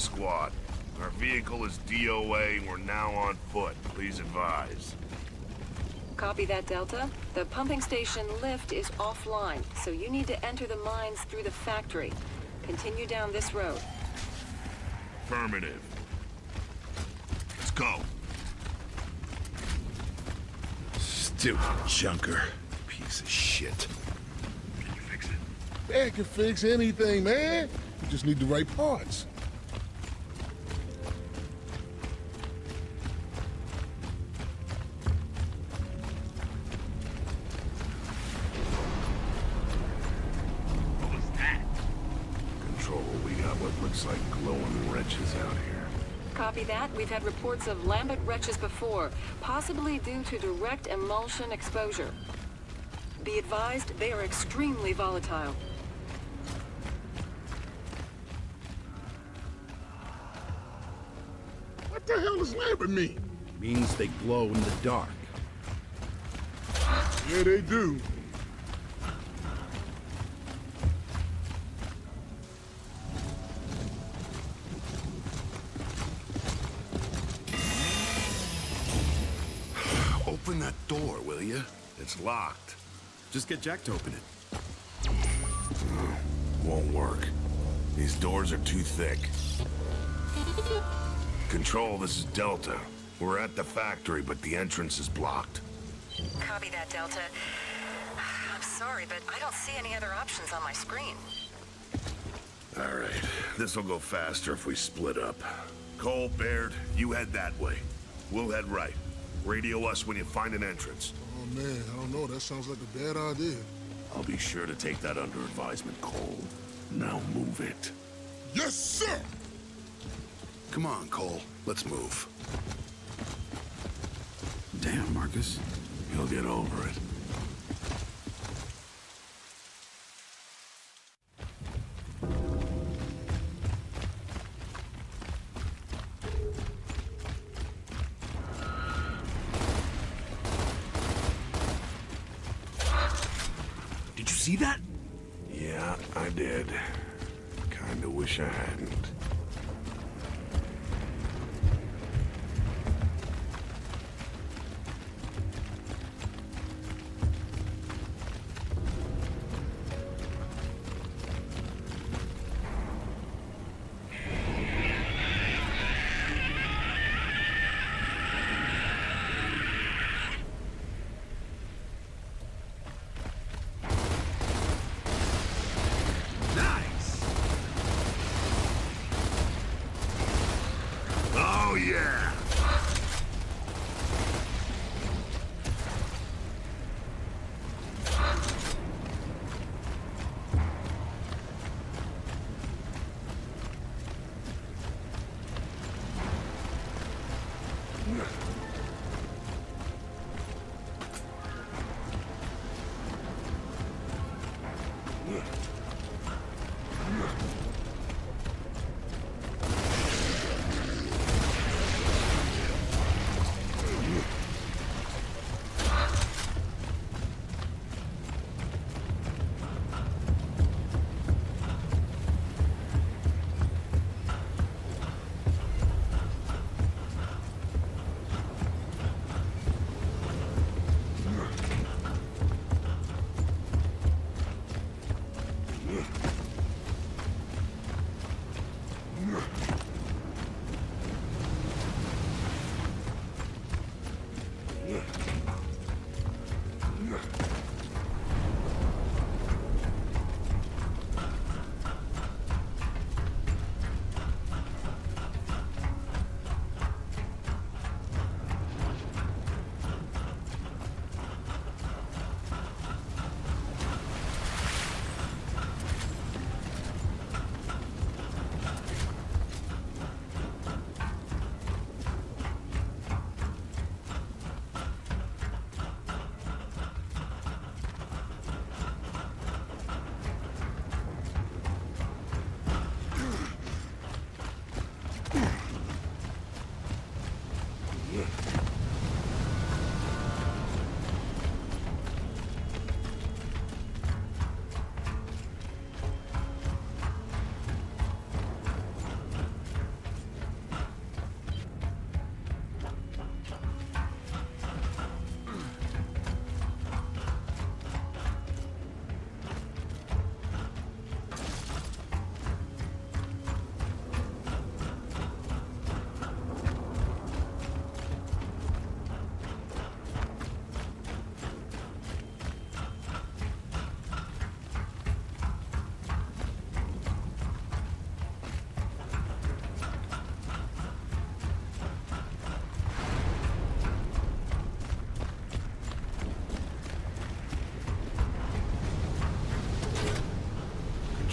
squad. Our vehicle is DOA and we're now on foot. Please advise. Copy that, Delta. The pumping station lift is offline, so you need to enter the mines through the factory. Continue down this road. Affirmative. Let's go. Stupid junker. Piece of shit. Can you fix it? Man can fix anything, man. You just need the right parts. We've had reports of lambent wretches before, possibly due to direct imulsion exposure. Be advised, they are extremely volatile. What the hell does Lambent mean? Means they glow in the dark. Yeah, they do. It's locked. Just get Jack to open it. Won't work. These doors are too thick. Control, this is Delta. We're at the factory, but the entrance is blocked. Copy that, Delta. I'm sorry, but I don't see any other options on my screen. All right. This'll go faster if we split up. Cole, Baird, you head that way. We'll head right. Radio us when you find an entrance. Oh, man, I don't know. That sounds like a bad idea. I'll be sure to take that under advisement, Cole. Now move it. Yes, sir! Come on, Cole. Let's move. Damn, Marcus. You'll get over it.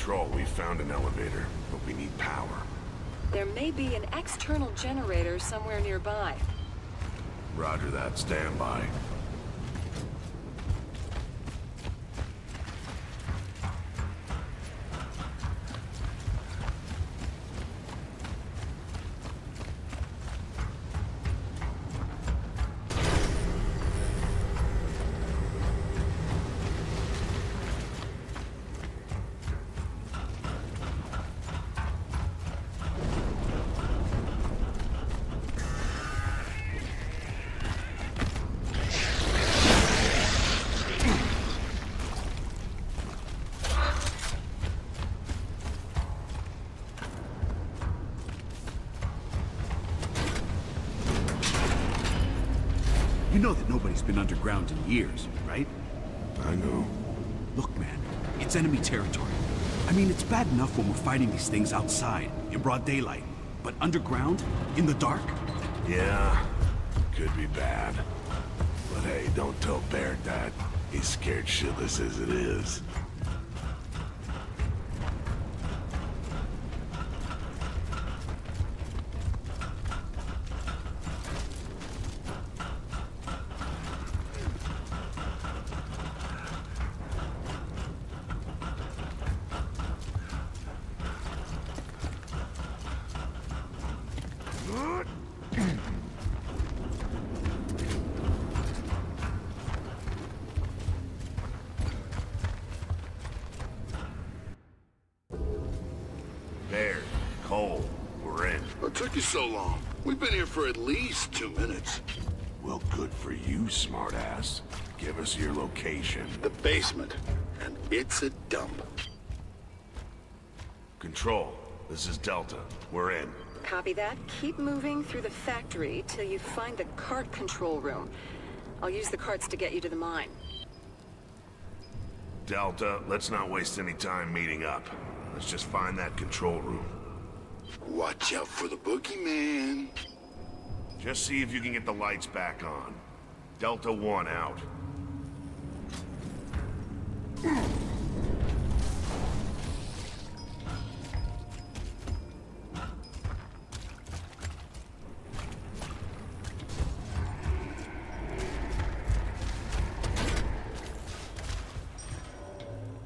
Control, we found an elevator, but we need power. There may be an external generator somewhere nearby. Roger that, stand by. Been underground in years, right? I know. Look, man, it's enemy territory. I mean, it's bad enough when we're fighting these things outside, in broad daylight. But underground? In the dark? Yeah, could be bad. But hey, don't tell Baird that. He's scared shitless as it is. Baird, Cole, we're in. What took you so long? We've been here for at least two minutes. Well, good for you, smartass. Give us your location. The basement. And it's a dump. Control, this is Delta. We're in. Copy that. Keep moving through the factory till you find the cart control room. I'll use the carts to get you to the mine. Delta, let's not waste any time meeting up. Let's just find that control room. Watch out for the boogeyman. Just see if you can get the lights back on. Delta 1 out.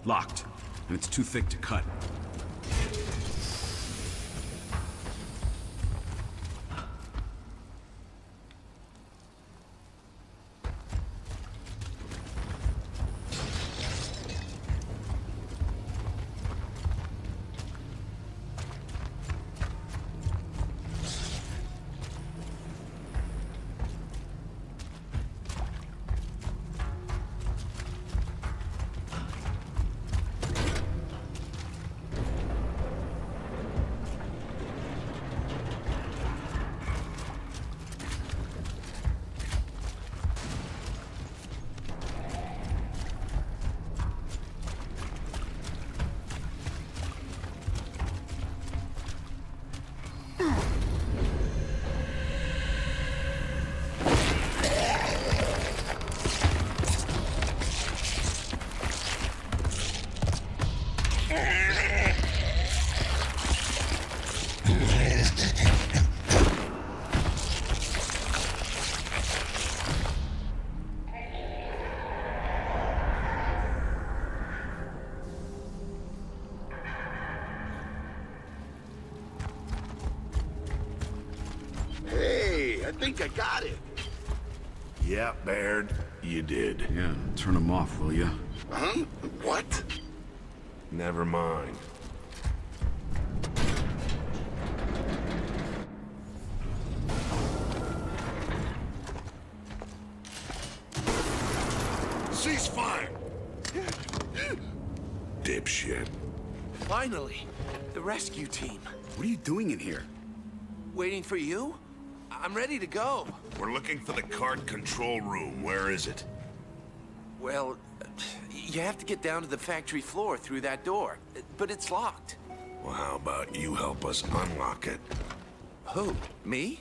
Locked. And it's too thick to cut. Baird, you did. Yeah, turn them off, will you? Huh? What? Never mind. Ceasefire! Dipshit. Finally, the rescue team. What are you doing in here? Waiting for you? I'm ready to go. We're looking for the cart control room. Where is it? Well, you have to get down to the factory floor through that door, but it's locked. Well, how about you help us unlock it? Who? Me?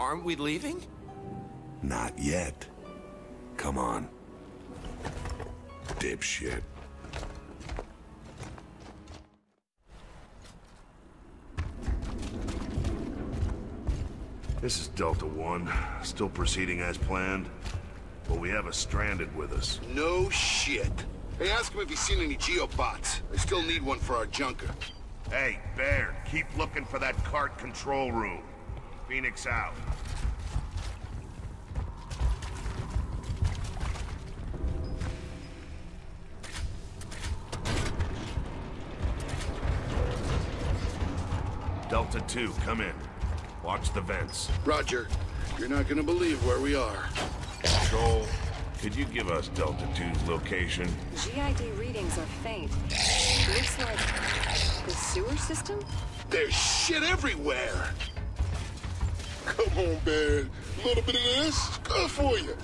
Aren't we leaving? Not yet. Come on. Dipshit. This is Delta One. Still proceeding as planned. But we have a stranded with us. No shit. Hey, ask him if he's seen any geobots. I still need one for our junker. Hey, Baird, keep looking for that cart control room. Phoenix out. Delta 2, come in. Watch the vents. Roger. You're not gonna believe where we are. Control, could you give us Delta 2's location? GID readings are faint. Looks like the sewer system? There's shit everywhere! Come on, Baird. A little bit of this good for you.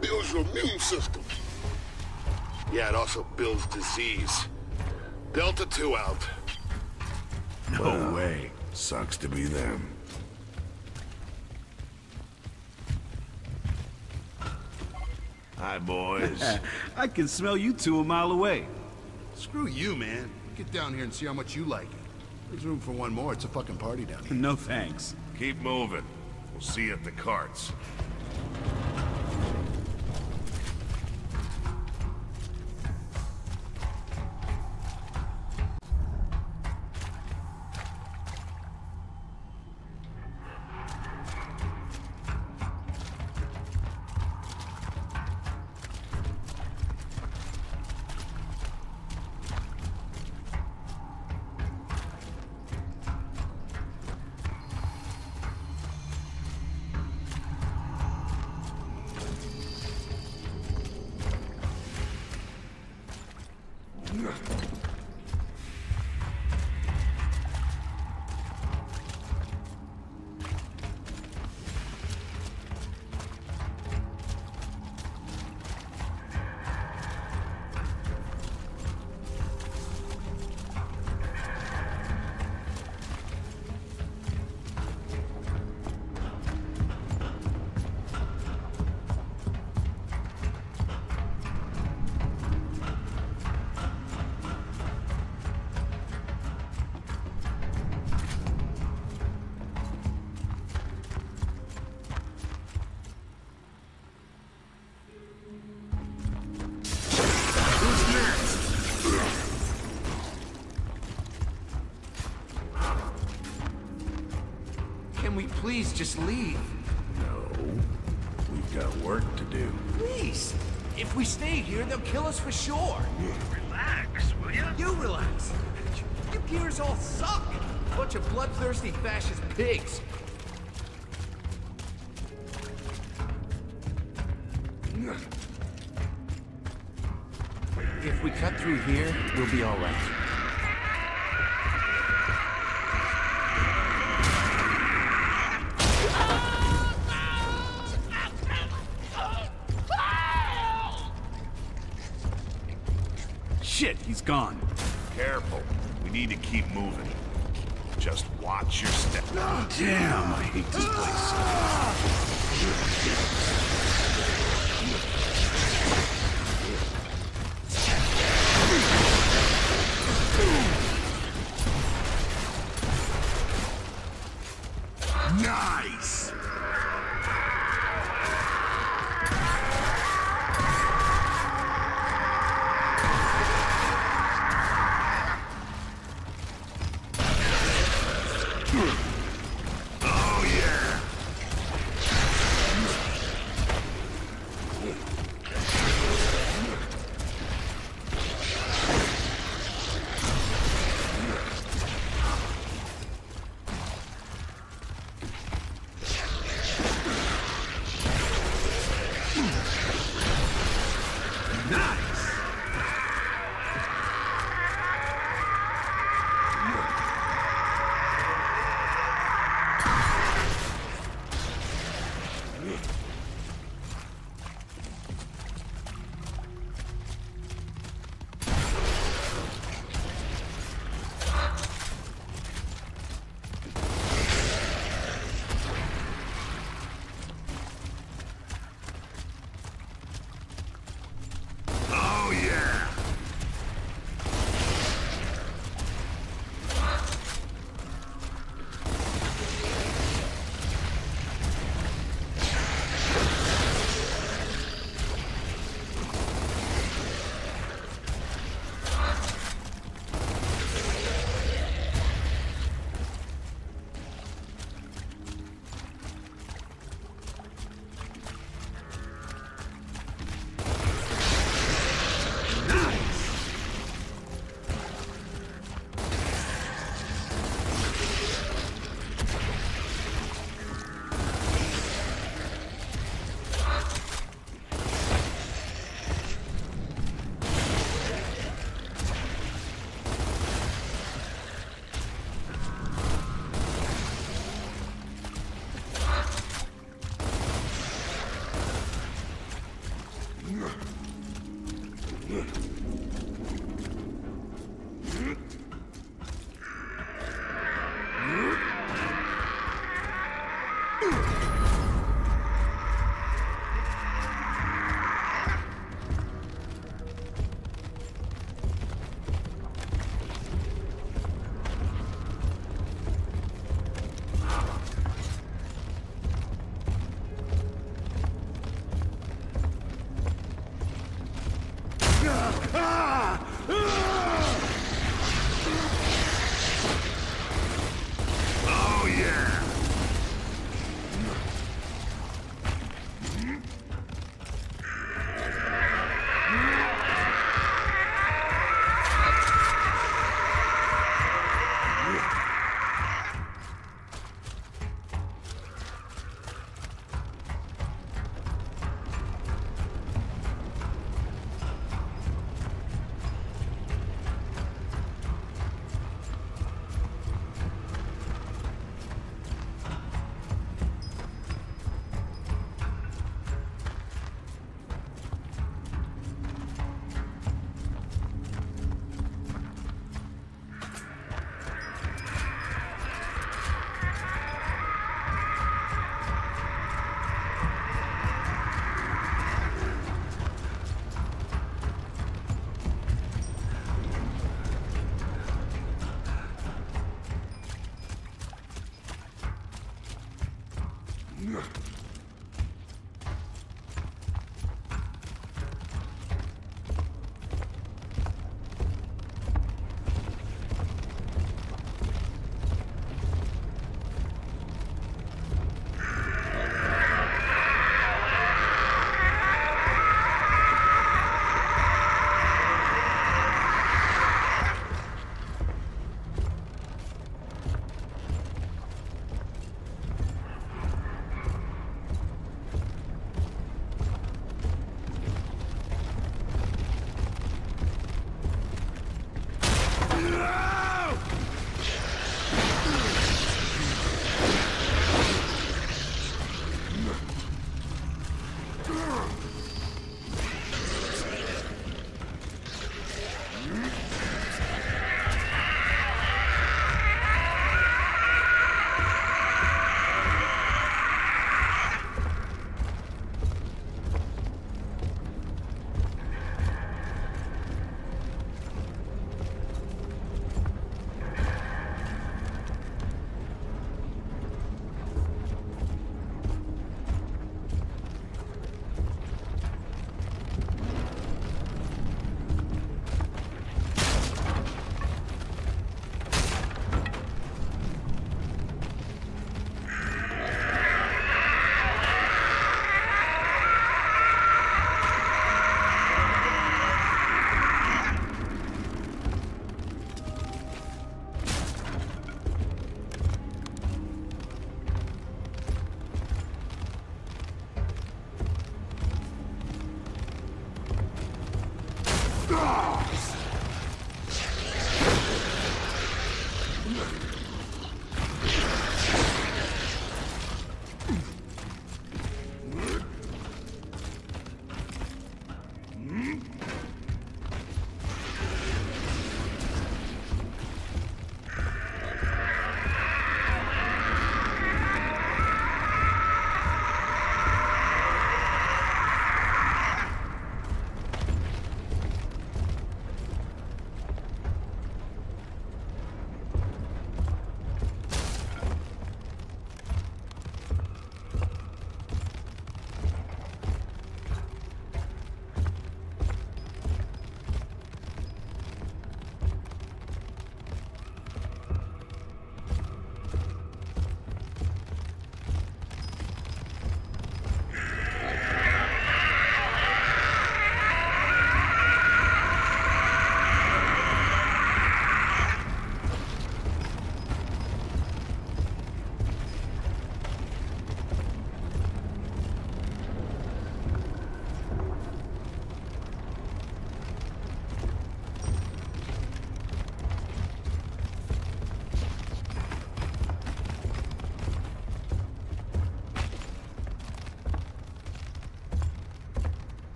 Builds your immune system. Yeah, it also builds disease. Delta 2 out. No way. Sucks to be them. Hi, boys. I can smell you two a mile away. Screw you, man. Get down here and see how much you like it. There's room for one more. It's a fucking party down here. No thanks. Keep moving. We'll see you at the carts. Just leave? No. We've got work to do. Please. If we stay here, they'll kill us for sure. Relax, will you? You relax. You gears all suck. Bunch of bloodthirsty fascist pigs. If we cut through here, we'll be all right. He's gone. Careful. We need to keep moving. Just watch your step. Damn, I hate this place.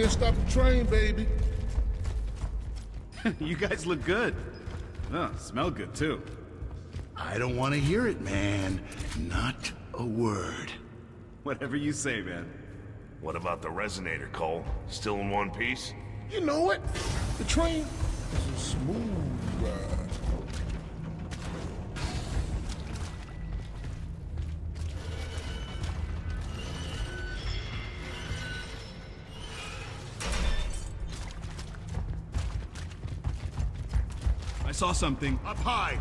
Can't stop the train, baby. you guys look good. Oh, smell good too. I don't want to hear it, man. Not a word. Whatever you say, man. What about the resonator, Cole? Still in one piece? You know it. The train is a smooth saw something. Up high!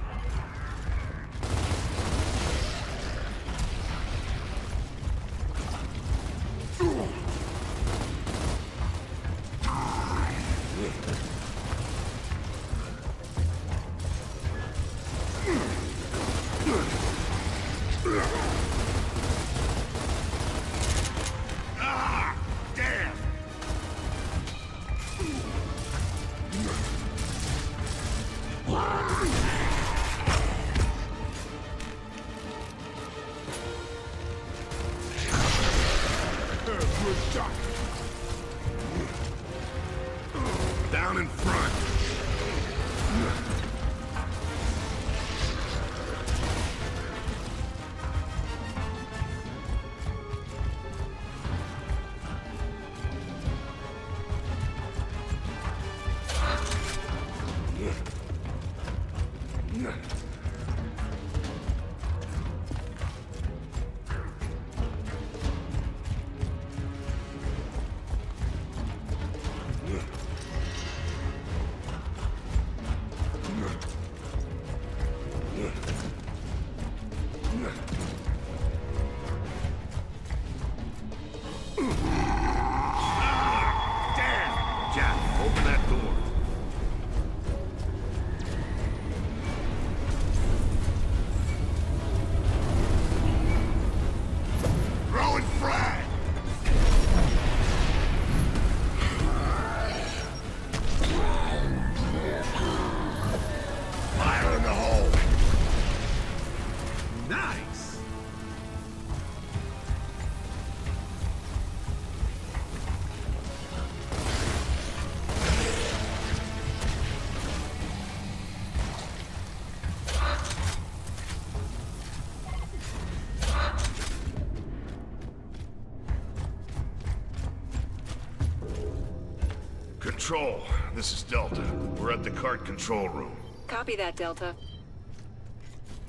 Control, this is Delta. We're at the cart control room. Copy that, Delta.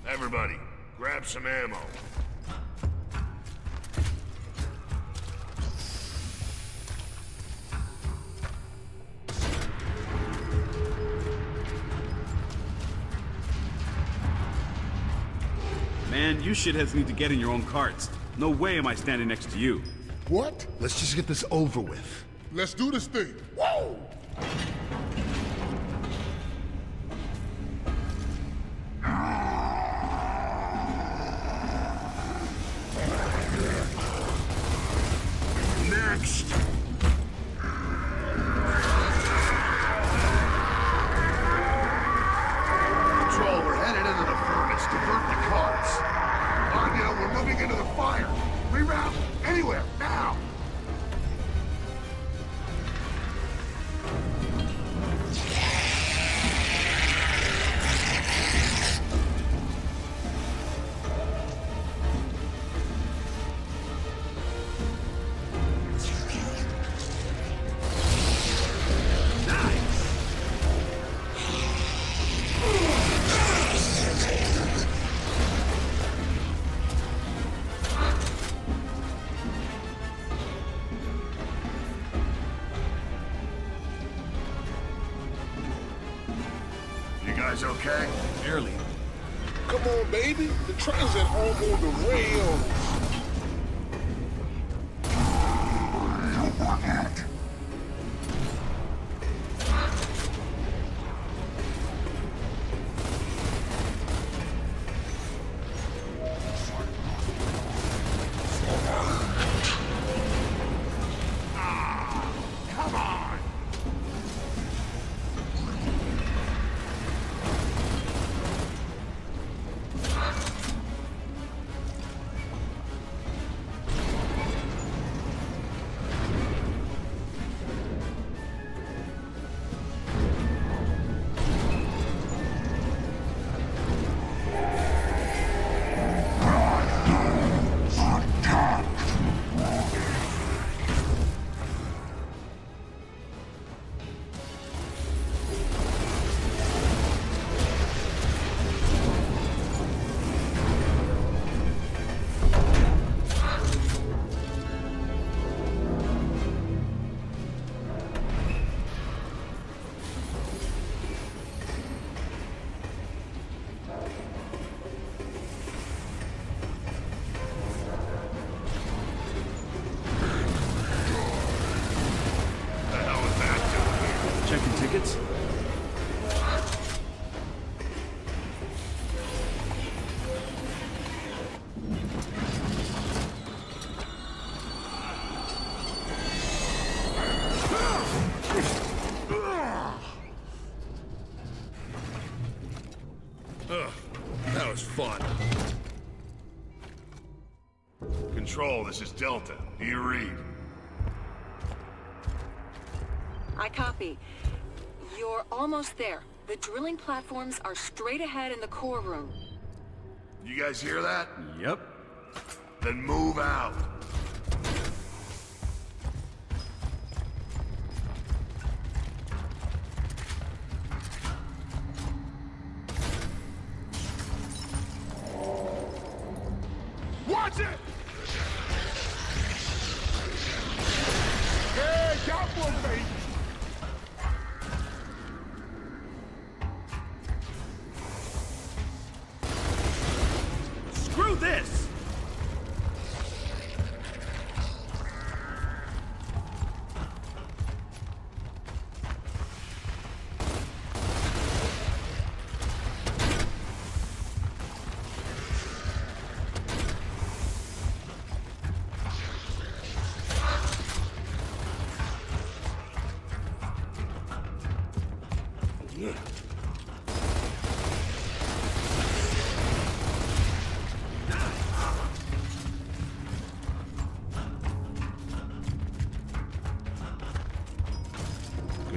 Everybody, grab some ammo. Man, you shitheads need to get in your own carts. No way am I standing next to you. What? Let's just get this over with. Let's do this thing. Whoa! Okay? Barely. Come on, baby. The train's at home on the rails. This is Delta. Do you read? I copy. You're almost there. The drilling platforms are straight ahead in the core room. You guys hear that? Yep. Then move out.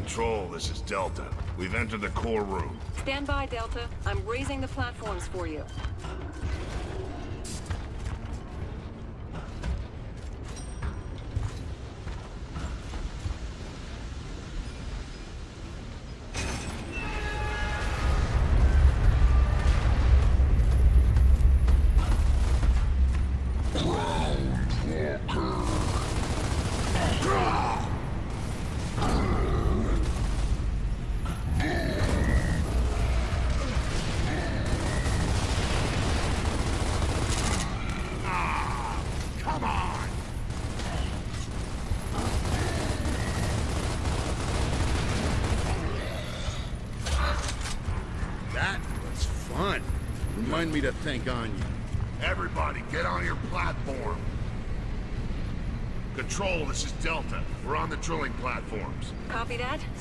Control, this is Delta. We've entered the core room. Stand by, Delta. I'm raising the platforms for you.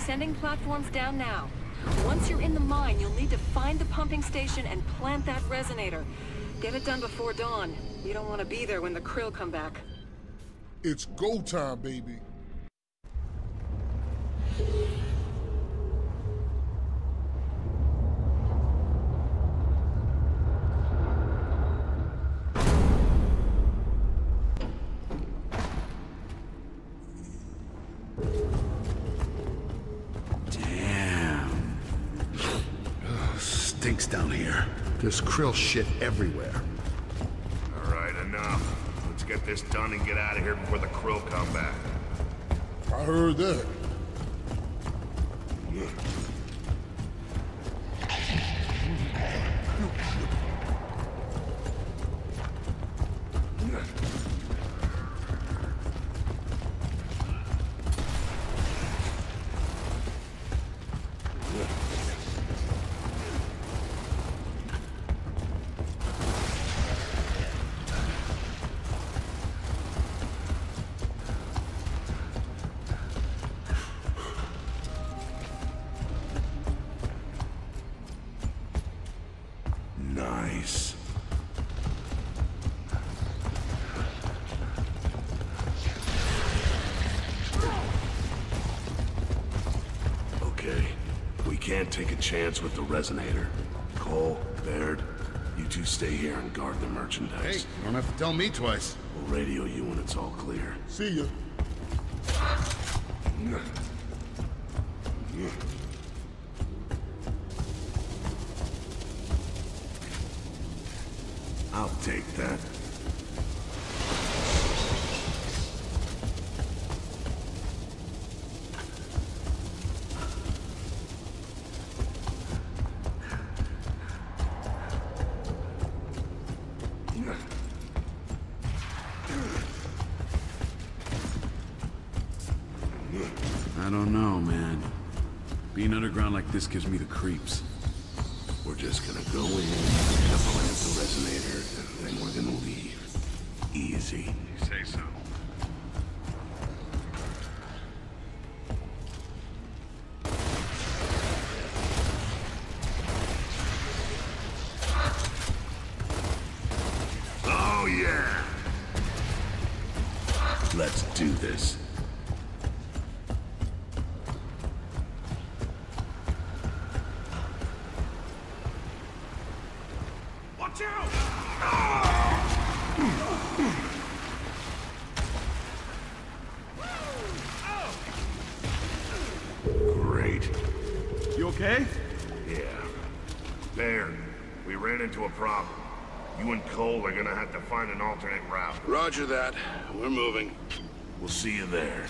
Sending platforms down now. Once you're in the mine, you'll need to find the pumping station and plant that resonator. Get it done before dawn. You don't want to be there when the Kryll come back. It's go time, baby. Shit everywhere. All right, enough. Let's get this done and get out of here before the Kryll come back. I heard that. Take a chance with the resonator. Cole, Baird, you two stay here and guard the merchandise. Hey, you don't have to tell me twice. We'll radio you when it's all clear. See ya. This gives me the creeps. We're just gonna go in, plant the resonator, and then we're gonna leave. Easy. You say so. Oh, yeah! Let's do this. Cole are gonna have to find an alternate route. Roger that. We're moving. We'll see you there.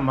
Come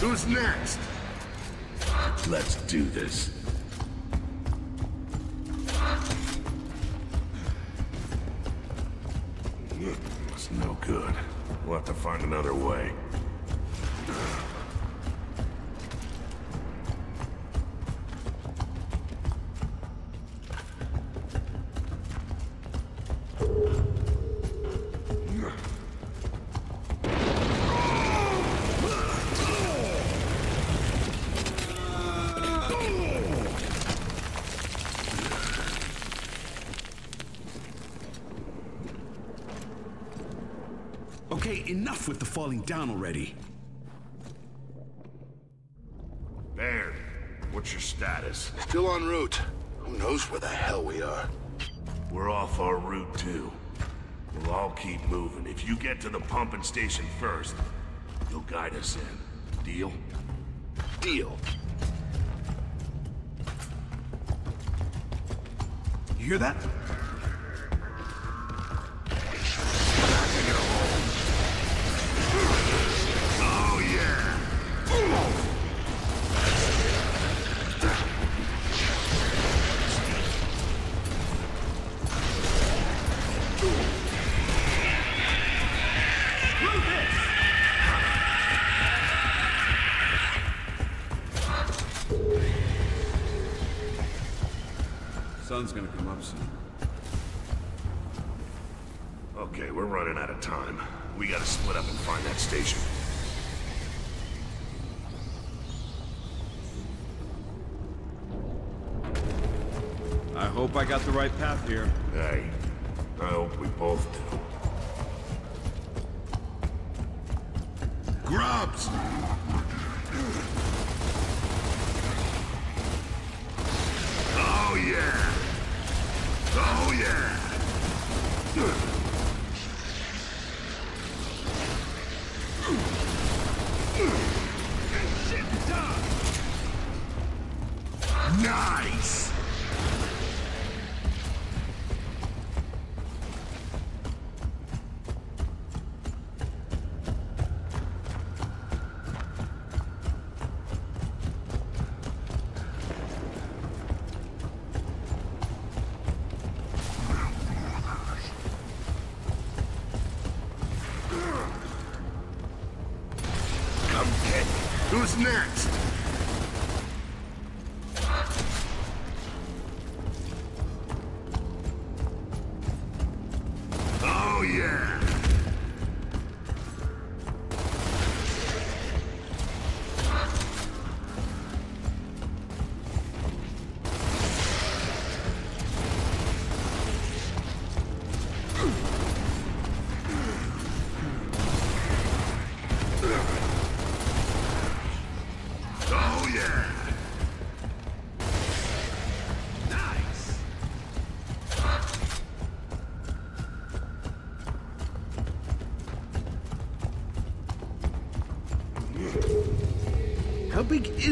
Who's next? Let's do this. It's no good. We'll have to find another way. Down already. Baird, what's your status? Still en route. Who knows where the hell we are? We're off our route, too. We'll all keep moving. If you get to the pumping station first, you'll guide us in. Deal? Deal. You hear that? Hope I got the right path here. Hey, I hope we both do. Grubs! Oh, yeah! Oh, yeah! Nice!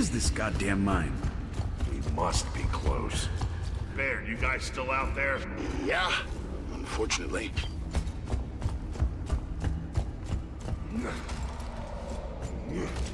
Is this goddamn mine? We must be close. Baird, you guys still out there? Yeah. Unfortunately.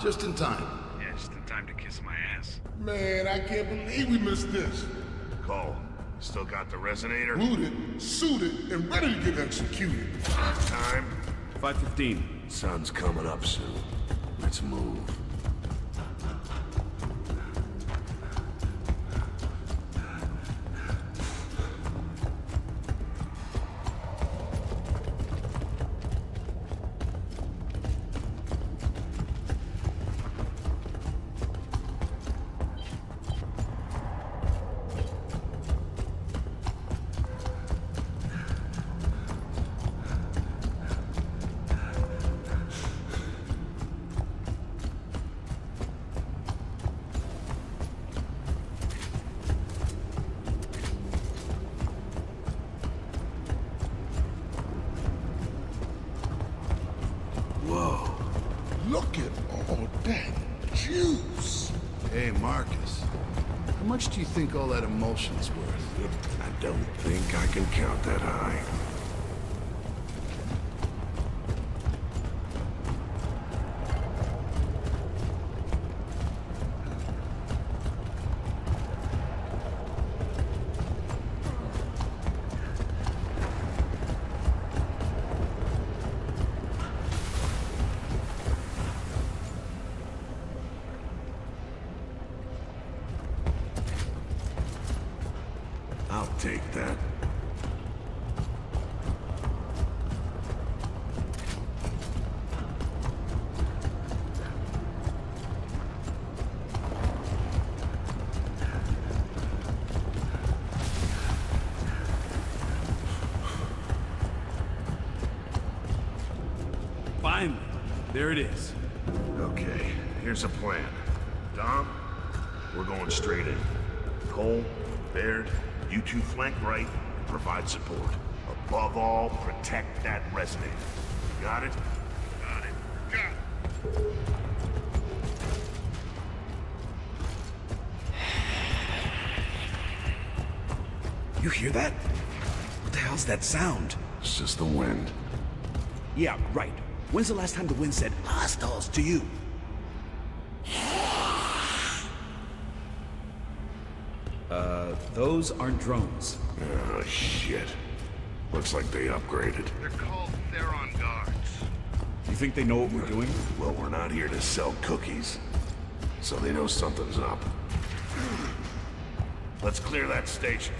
just in time. Yeah, just in time to kiss my ass. Man, I can't believe we missed this. Cole, still got the resonator? Looted, suited, and ready to get executed. Time? 515. Sun's coming up soon. Let's move. I'll take that. And provide support. Above all, protect that resonator. Got it? Got it. Got it. You hear that? What the hell's that sound? It's just the wind. Yeah, right. When's the last time the wind said hostiles to you? Uh, those aren't drones. Oh, shit. Looks like they upgraded. They're called Theron guards. You think they know what we're doing? Well, we're not here to sell cookies. So they know something's up. Let's clear that station.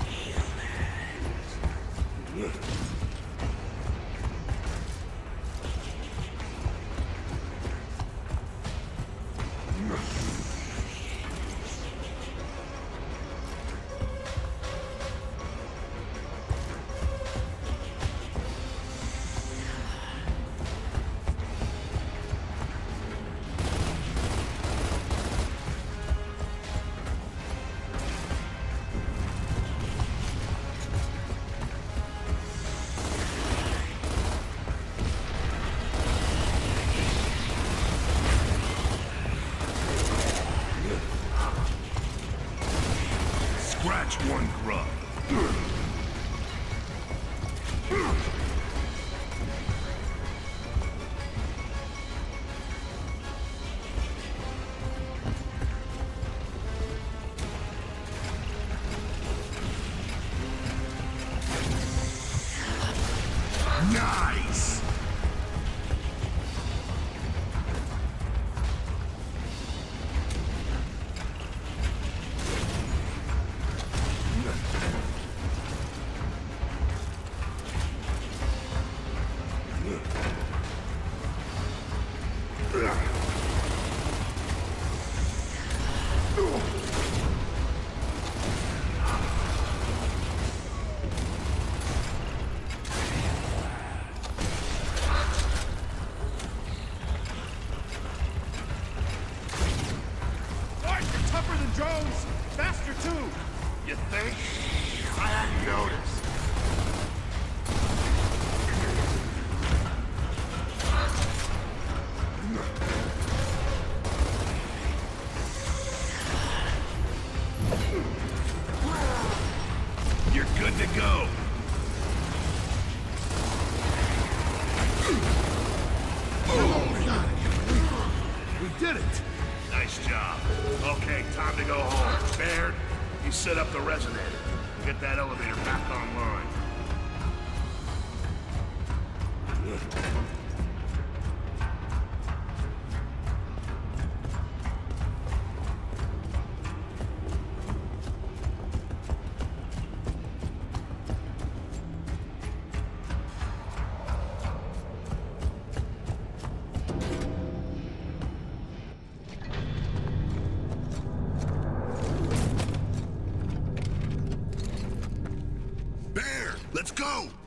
Go!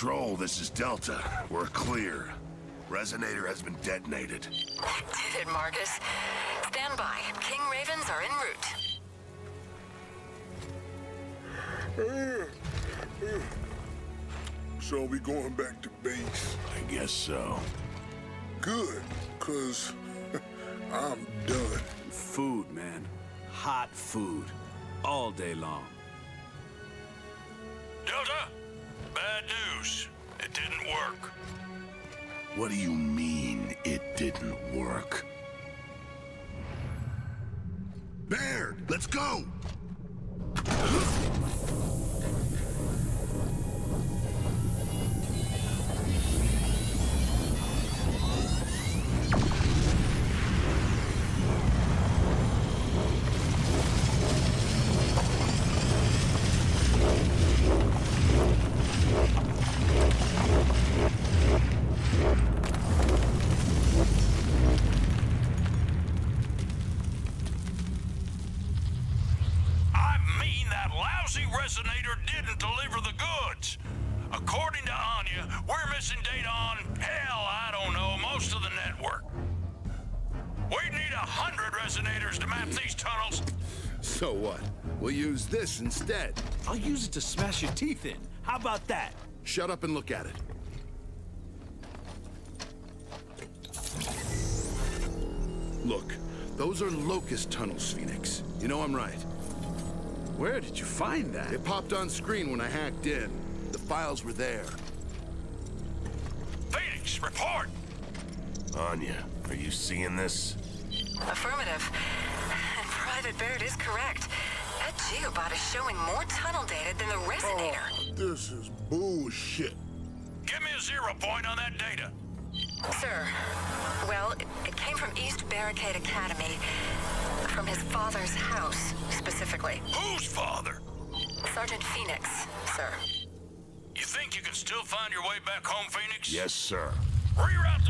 Control, this is Delta. We're clear. Resonator has been detonated. Did it, Marcus. Stand by. King Ravens are en route. So we going back to base? I guess so. Good, cause I'm done. Food, man. Hot food. All day long. Delta, news. It didn't work. What do you mean, it didn't work? Baird, let's go! This instead. I'll use it to smash your teeth in. How about that? Shut up and look at it. Look, those are locust tunnels, Phoenix. You know I'm right. Where did you find that? It popped on screen when I hacked in. The files were there. Phoenix, report! Anya, are you seeing this? Affirmative. And Private Baird is correct. That geobot is showing more tunnel data than the resonator. Oh, this is bullshit. Give me a zero point on that data. Sir, well, it, it came from East Barricade Academy. From his father's house, specifically. Whose father? Sergeant Phoenix, sir. You think you can still find your way back home, Phoenix? Yes, sir. Reroute